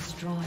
destroyed.